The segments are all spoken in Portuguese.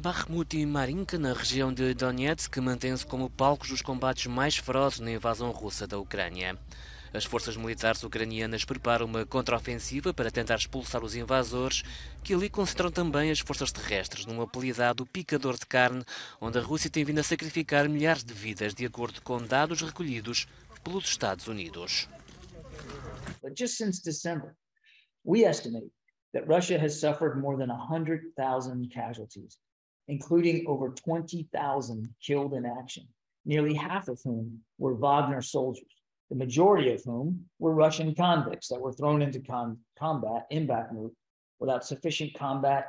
Bakhmut e Marinka, na região de Donetsk, mantêm-se como palcos dos combates mais ferozes na invasão russa da Ucrânia. As forças militares ucranianas preparam uma contraofensiva para tentar expulsar os invasores, que ali concentram também as forças terrestres, num apelidado picador de carne, onde a Rússia tem vindo a sacrificar milhares de vidas, de acordo com dados recolhidos pelos Estados Unidos. But just since December, we estimate that Russia has suffered more than 100,000 casualties including over 20,000 killed in action, nearly half of whom were Wagner soldiers, the majority of whom were Russian convicts that were thrown into combat in Bakhmut without sufficient combat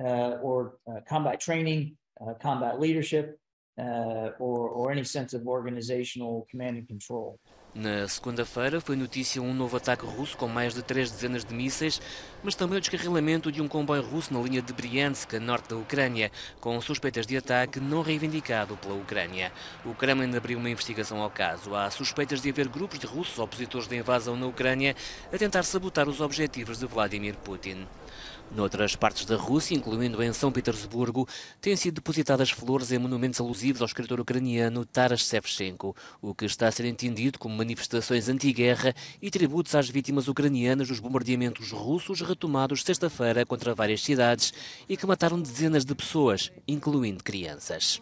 uh, or uh, combat training, uh, combat leadership, uh, or, or any sense of organizational command and control. Na segunda-feira foi notícia um novo ataque russo com mais de três dezenas de mísseis, mas também o descarrilamento de um comboio russo na linha de Briansk, a norte da Ucrânia, com suspeitas de ataque não reivindicado pela Ucrânia. O Kremlin abriu uma investigação ao caso. Há suspeitas de haver grupos de russos opositores da invasão na Ucrânia a tentar sabotar os objetivos de Vladimir Putin. Noutras partes da Rússia, incluindo em São Petersburgo, têm sido depositadas flores em monumentos alusivos ao escritor ucraniano Taras Shevchenko, o que está a ser entendido como manifestações anti-guerra e tributos às vítimas ucranianas dos bombardeamentos russos retomados sexta-feira contra várias cidades e que mataram dezenas de pessoas, incluindo crianças.